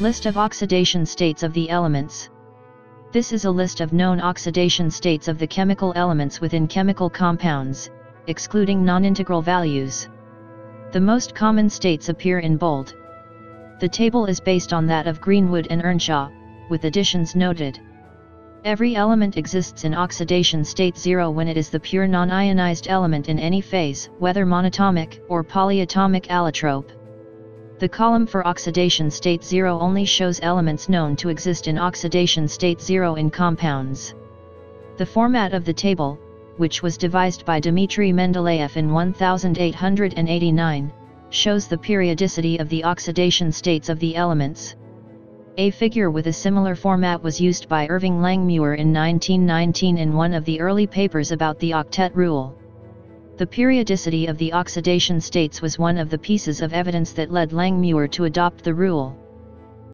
List of oxidation states of the elements. This is a list of known oxidation states of the chemical elements within chemical compounds, excluding non-integral values. The most common states appear in bold. The table is based on that of Greenwood and Earnshaw, with additions noted. Every element exists in oxidation state 0 when it is the pure non-ionized element in any phase, whether monatomic or polyatomic allotrope. The column for oxidation state 0 only shows elements known to exist in oxidation state 0 in compounds. The format of the table, which was devised by Dmitry Mendeleev in 1889, shows the periodicity of the oxidation states of the elements. A figure with a similar format was used by Irving Langmuir in 1919 in one of the early papers about the octet rule. The periodicity of the oxidation states was one of the pieces of evidence that led Langmuir to adopt the rule.